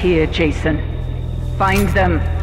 Here, Jason. Find them.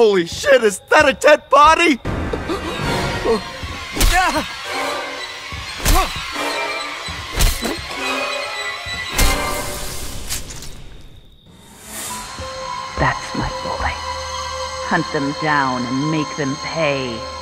Holy shit, is that a dead body? That's my boy. Hunt them down and make them pay.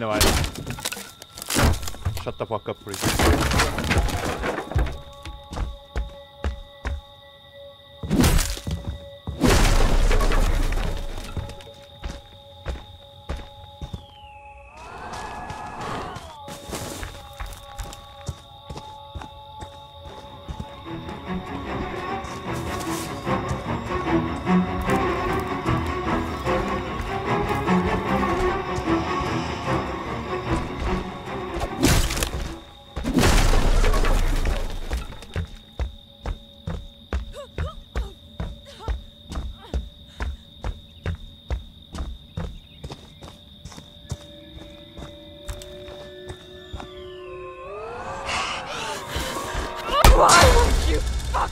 Know, I. Shut the fuck up, please.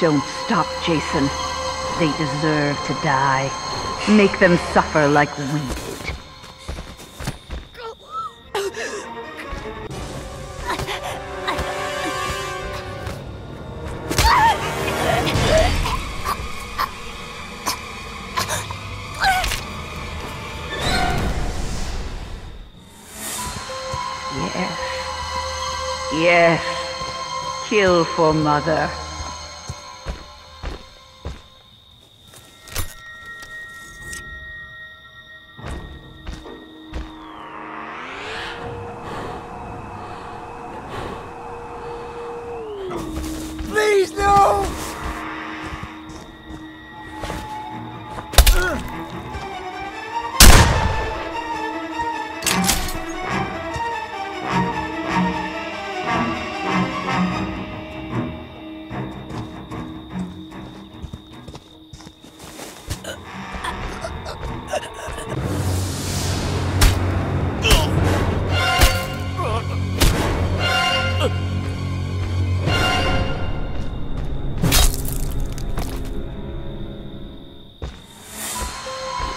Don't stop, Jason. They deserve to die. Make them suffer like we did. Yes. Yes. Kill for mother.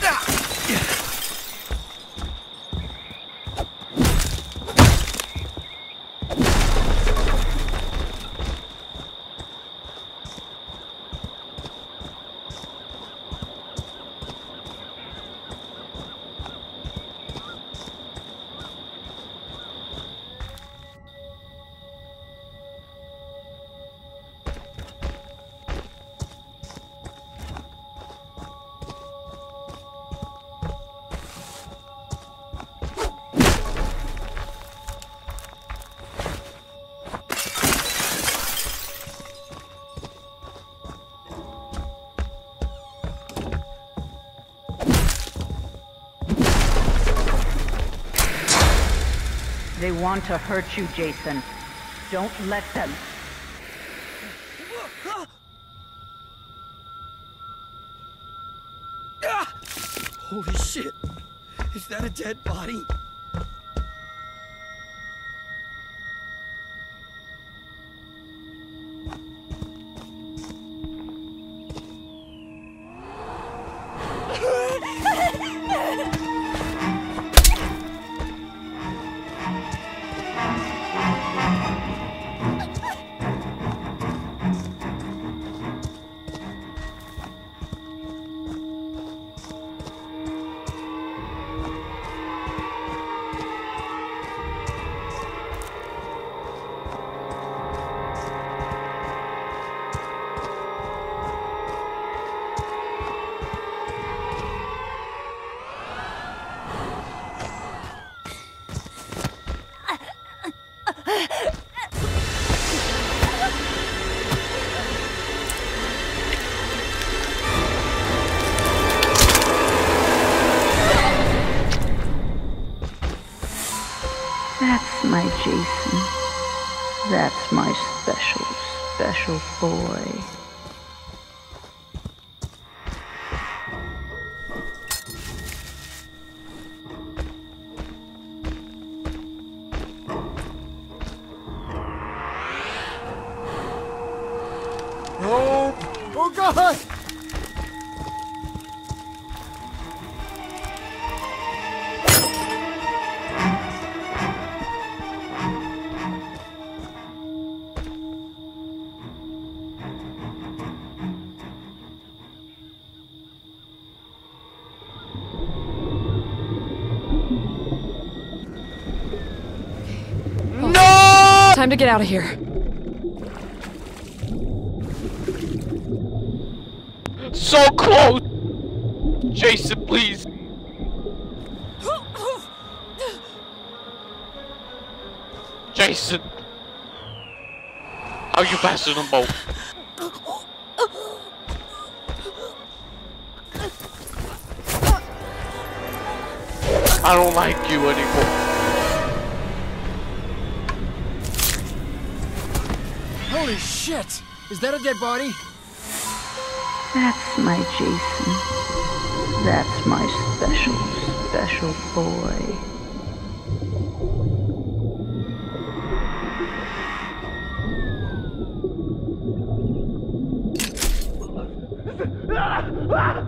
They want to hurt you, Jason. Don't let them. Holy shit! Is that a dead body? That's my special, special boy. Oh! Oh god! Time to get out of here. So close! Jason, please! Jason! How you passing than both? I don't like you anymore. Holy shit! Is that a dead body? That's my Jason. That's my special, special boy. Please,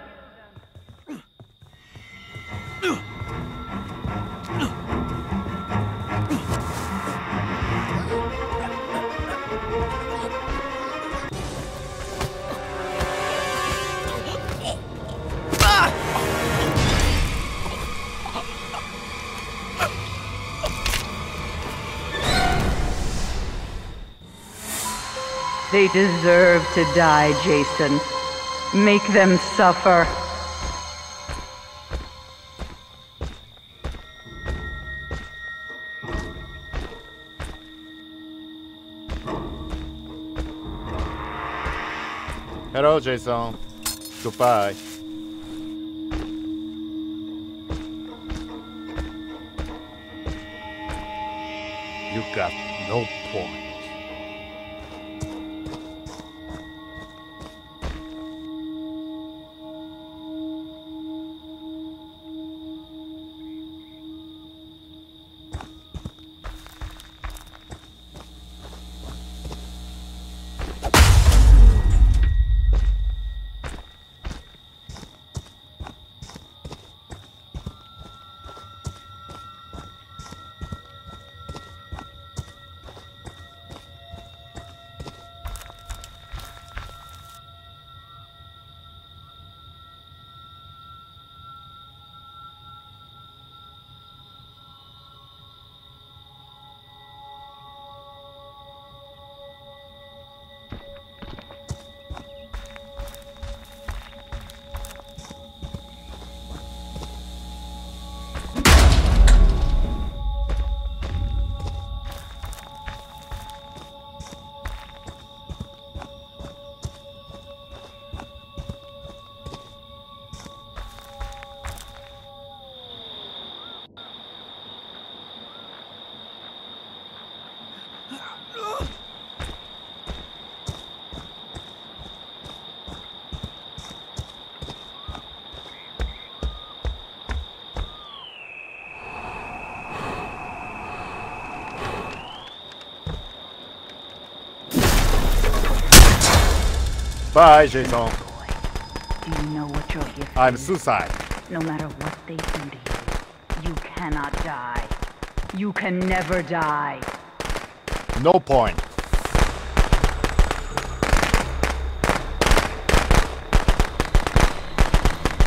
They deserve to die, Jason. Make them suffer. Hello, Jason. Goodbye. You got no point. Bye, Jason. Do you know what I'm suicide. No matter what they do to you, you cannot die. You can never die. No point.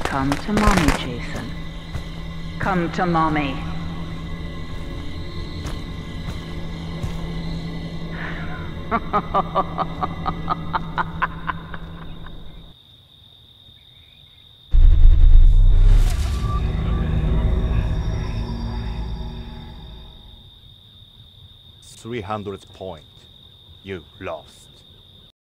Come to mommy, Jason. Come to mommy. Three hundred point. You lost.